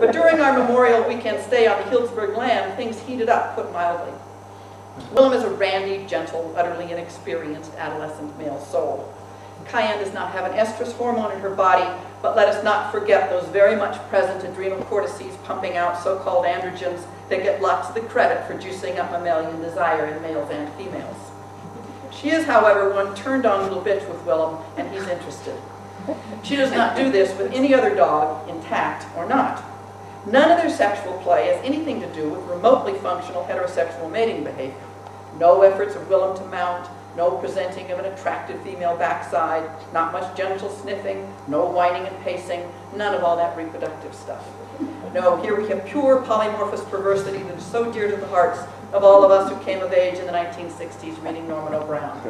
But during our Memorial Weekend stay on the Healdsburg land, things heated up, put mildly. Willem is a randy, gentle, utterly inexperienced adolescent male soul. Cayenne does not have an estrus hormone in her body, but let us not forget those very much present adrenal cortices pumping out so-called androgens that get lots of the credit for juicing up mammalian desire in males and females. She is, however, one turned-on little bitch with Willem, and he's interested. She does not do this with any other dog, intact or not. None of their sexual play has anything to do with remotely functional heterosexual mating behavior. No efforts of Willem to mount, no presenting of an attractive female backside, not much genital sniffing, no whining and pacing, none of all that reproductive stuff. No, here we have pure polymorphous perversity that is so dear to the hearts of all of us who came of age in the 1960s reading Norman O. Brown.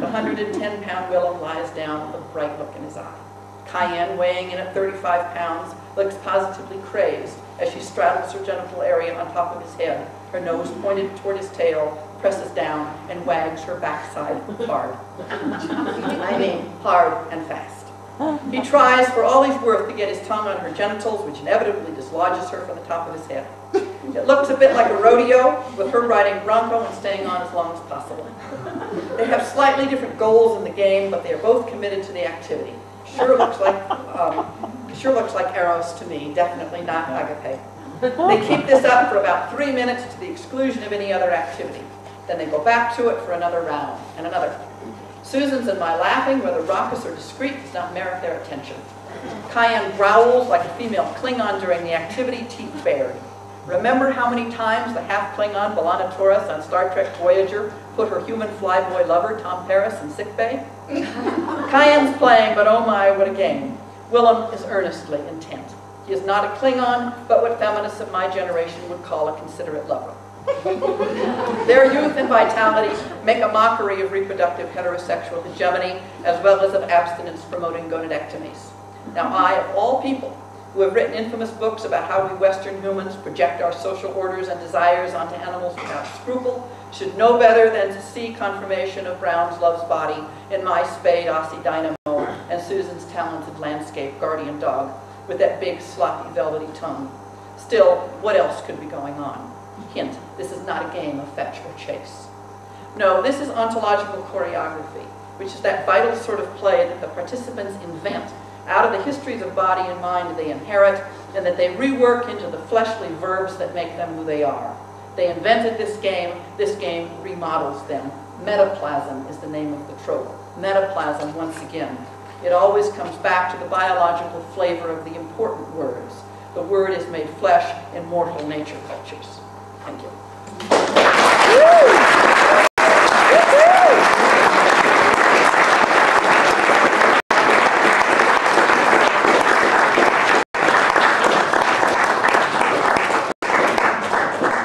The 110-pound Willem lies down with a bright look in his eye. Cayenne, weighing in at 35 pounds, looks positively crazed as she straddles her genital area on top of his head, her nose pointed toward his tail, presses down, and wags her backside hard. I mean, hard and fast. He tries for all he's worth to get his tongue on her genitals, which inevitably dislodges her from the top of his head. It looks a bit like a rodeo, with her riding bronco and staying on as long as possible. They have slightly different goals in the game, but they are both committed to the activity. Sure looks like, um, sure looks like Eros to me, definitely not agape. They keep this up for about three minutes to the exclusion of any other activity. Then they go back to it for another round, and another. Susan's and my laughing, whether raucous or discreet, does not merit their attention. Cayenne growls like a female Klingon during the activity, teeth bared. Remember how many times the half-Klingon B'Elanna Torres on Star Trek Voyager put her human flyboy lover, Tom Paris, in sickbay? Cayenne's playing, but oh my, what a game. Willem is earnestly intent. He is not a Klingon, but what feminists of my generation would call a considerate lover. Their youth and vitality make a mockery of reproductive heterosexual hegemony, as well as of abstinence-promoting gonadectomies. Now I, of all people, who have written infamous books about how we Western humans project our social orders and desires onto animals without scruple, should know better than to see confirmation of Brown's love's body in my spayed Aussie Dynamo and Susan's talented landscape guardian dog with that big, sloppy, velvety tongue. Still, what else could be going on? Hint, this is not a game of fetch or chase. No, this is ontological choreography, which is that vital sort of play that the participants invent out of the histories of body and mind they inherit, and that they rework into the fleshly verbs that make them who they are. They invented this game, this game remodels them. Metaplasm is the name of the trope. Metaplasm, once again. It always comes back to the biological flavor of the important words. The word is made flesh in mortal nature cultures. Thank you.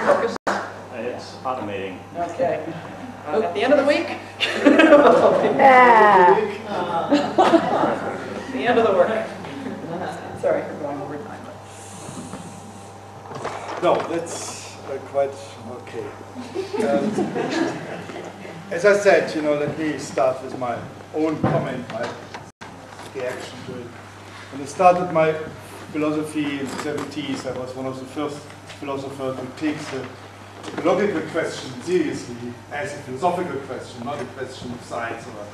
Focus. It's automating. Okay. Uh, At the end of the week? The end of the work. Sorry for going over time. but- No, that's uh, quite okay. Um, as I said, you know, let me start with my own comment, my reaction to it. When I started my philosophy in the 70s, I was one of the first philosophers who takes the ecological question seriously as a philosophical question, not a question of science or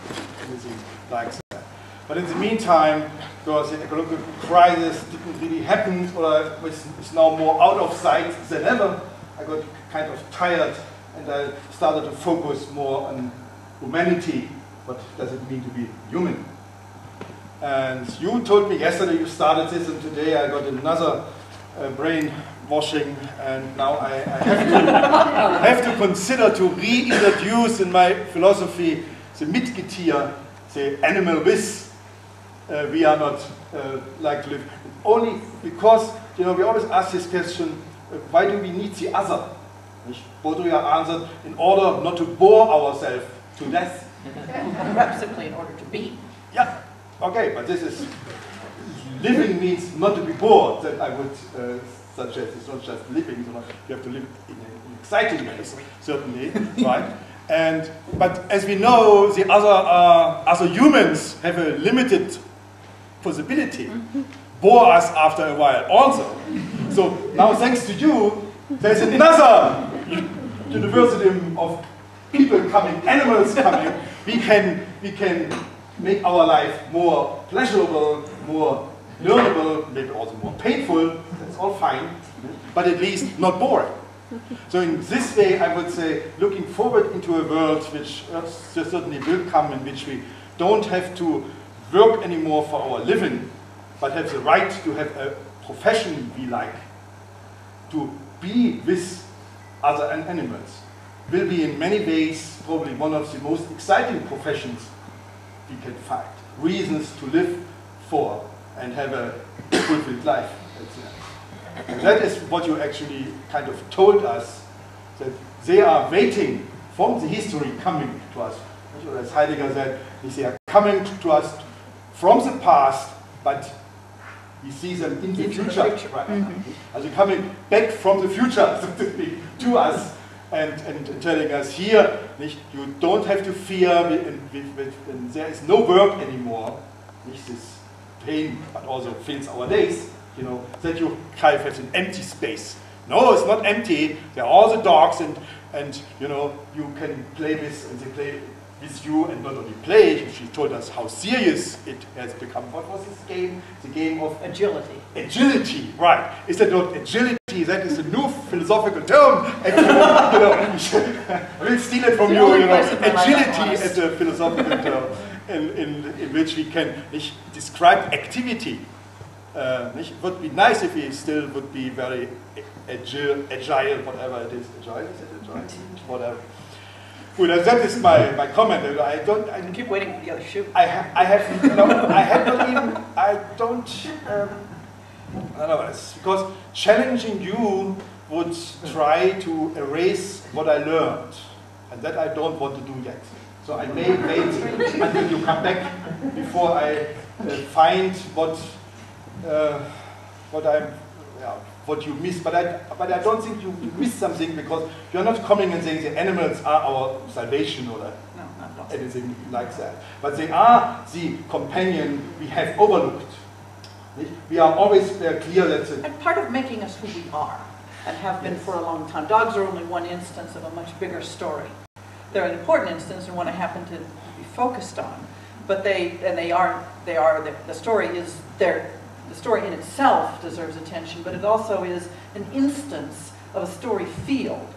anything like that. But in the meantime, because the ecological crisis didn't really happen, or was, is now more out of sight than ever, I got kind of tired and I started to focus more on humanity. What does it mean to be human? And you told me yesterday you started this, and today I got another uh, brainwashing, and now I, I, have to, have to consider to reintroduce in my philosophy the Mitgetier, the animal with uh, we are not uh, like to live. Only because, you know, we always ask this question, why do we need the other? Nicht? Baudrillard answered, in order not to bore ourselves to death. Perhaps simply in order to be. Yeah, okay, but this is, living means not to be bored, that I would uh, suggest. It's not just living, so you have to live in an exciting way, certainly, right? And, but as we know, the other, uh, other humans have a limited possibility. bore us after a while also. So now thanks to you, there's another university of people coming, animals coming. We can, we can make our life more pleasurable, more learnable, maybe also more painful. That's all fine, but at least not boring. So in this way, I would say, looking forward into a world which uh, certainly will come, in which we don't have to work anymore for our living, but have the right to have a profession we like, to be with other animals, will be in many ways probably one of the most exciting professions we can find. Reasons to live for and have a fulfilled life. That is what you actually kind of told us, that they are waiting from the history coming to us. As Heidegger said, they are coming to us from the past, but we see them in the future. future. Right. Mm-hmm. As they're coming back from the future, so to speak, to us and, and telling us here, nicht, you don't have to fear when, when there is no work anymore, nicht, this pain, but also fills our days, you know, that you kind of have an empty space. No, it's not empty. There are all the dogs and, and you know, you can play with, and they play with you and not only play, she told us how serious it has become. What was this game? The game of Agility. Agility, right. Is that not agility? That is a new philosophical term. And, you know, I will steal it from you, you know. place in my life I'm Agility as a philosophical term in, in, in which we can nicht, describe activity. Uh, nicht? It would be nice if we still would be very agile, agile whatever it is. Agile, is it agile? Whatever. Good, uh, that is my, my comment. I don't, I I keep waiting for the other shoe. I, ha I have no, I have not even, I don't, um, I don't know, it's because challenging you would try to erase what I learned, and that I don't want to do yet. So I may wait until you come back before I uh, find what, uh, what I'm, yeah, what you miss. But I, but I don't think you miss something because you're not coming and saying the animals are our salvation or No, not at all. anything like that. But they are the companion we have overlooked. We are always uh, clear that the, And part of making us who we are, and have been for a long time. Dogs are only one instance of a much bigger story. They're an important instance and one I happen to be focused on. But they, and they are, they are, the, the story is there, the story in itself deserves attention, but it also is an instance of a story field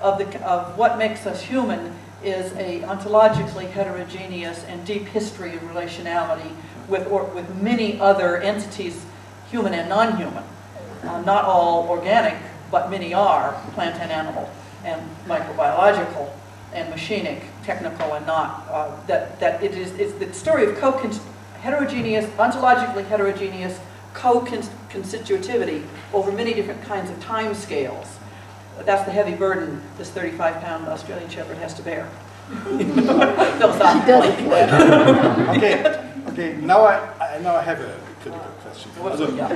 of, the, of what makes us human is a ontologically heterogeneous and deep history of relationality with, or, with many other entities, human and non-human. Uh, not all organic, but many are, plant and animal, and microbiological, and machinic, technical and not. Uh, that, that it is it's the story of co heterogeneous, ontologically heterogeneous co-constitutivity over many different kinds of time scales. That's the heavy burden this 35-pound Australian Shepherd has to bear. Philosophically. okay, okay. Now I, I now I have a critical question. What- Also, yeah. a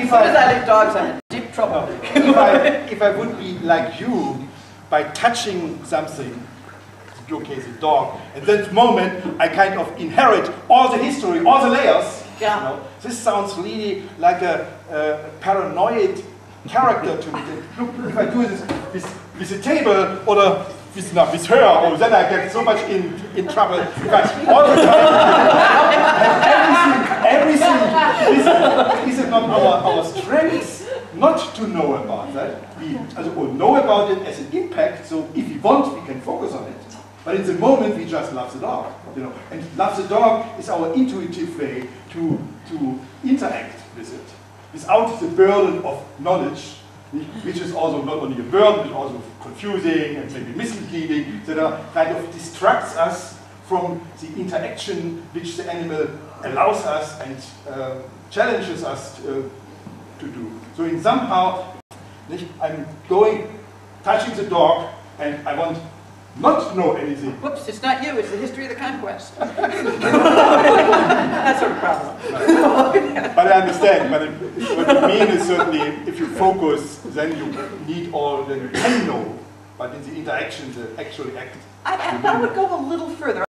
If soon as I, I leave dogs, I'm in deep trouble. if I if I would be like you by touching something, in your case a dog, at that moment I kind of inherit all the history, all the layers. Know, this sounds really like a, a paranoid character to me. Look, if I do this with, with a table or a, with, no, with her, oh, then I get so much in, in trouble. But all the time, everything, everything is, is it not our, our strength not to know about that? We also, know about it as an impact, so if we want, we can focus on it. But in the moment, we just love the dog, you know. And love the dog is our intuitive way to, to interact with it without the burden of knowledge, which is also not only a burden, but also confusing and maybe misleading, that kind of distracts us from the interaction which the animal allows us and uh, challenges us uh, to do. So in somehow, I'm going, touching the dog, and I want not know anything. Whoops, it's not you, it's the history of the conquest. That's our problem. But I understand. But it, what you mean is certainly, if you focus, then you need all, then you can know. But in the interaction, the actual act. I, I I would go a little further.